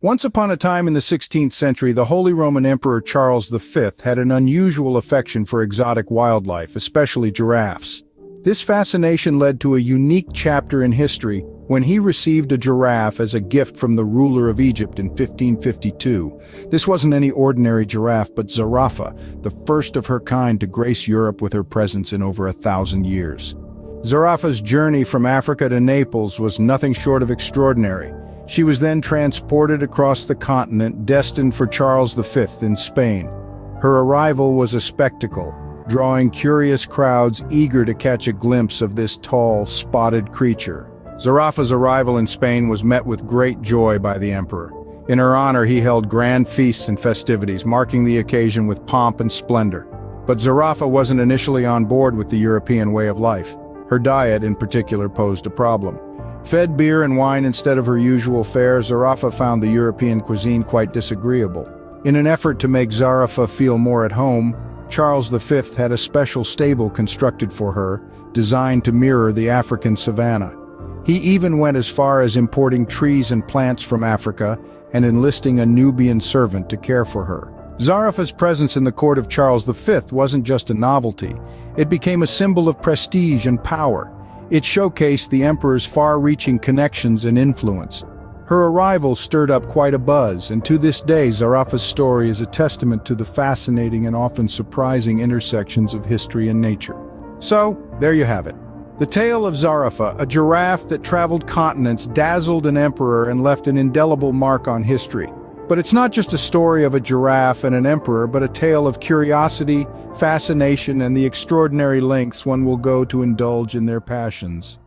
Once upon a time in the 16th century, the Holy Roman Emperor Charles V had an unusual affection for exotic wildlife, especially giraffes. This fascination led to a unique chapter in history when he received a giraffe as a gift from the ruler of Egypt in 1552. This wasn't any ordinary giraffe, but Zarafa, the first of her kind to grace Europe with her presence in over a thousand years. Zarafa's journey from Africa to Naples was nothing short of extraordinary. She was then transported across the continent destined for Charles V in Spain. Her arrival was a spectacle, drawing curious crowds eager to catch a glimpse of this tall, spotted creature. Zarafa's arrival in Spain was met with great joy by the emperor. In her honor he held grand feasts and festivities, marking the occasion with pomp and splendor. But Zarafa wasn't initially on board with the European way of life. Her diet, in particular, posed a problem. Fed beer and wine instead of her usual fare, Zarafa found the European cuisine quite disagreeable. In an effort to make Zarafa feel more at home, Charles V had a special stable constructed for her, designed to mirror the African savanna. He even went as far as importing trees and plants from Africa and enlisting a Nubian servant to care for her. Zarafa's presence in the court of Charles V wasn't just a novelty, it became a symbol of prestige and power. It showcased the emperor's far-reaching connections and influence. Her arrival stirred up quite a buzz, and to this day Zarafa's story is a testament to the fascinating and often surprising intersections of history and nature. So, there you have it. The tale of Zarafa, a giraffe that traveled continents, dazzled an emperor and left an indelible mark on history. But it's not just a story of a giraffe and an emperor, but a tale of curiosity, fascination, and the extraordinary lengths one will go to indulge in their passions.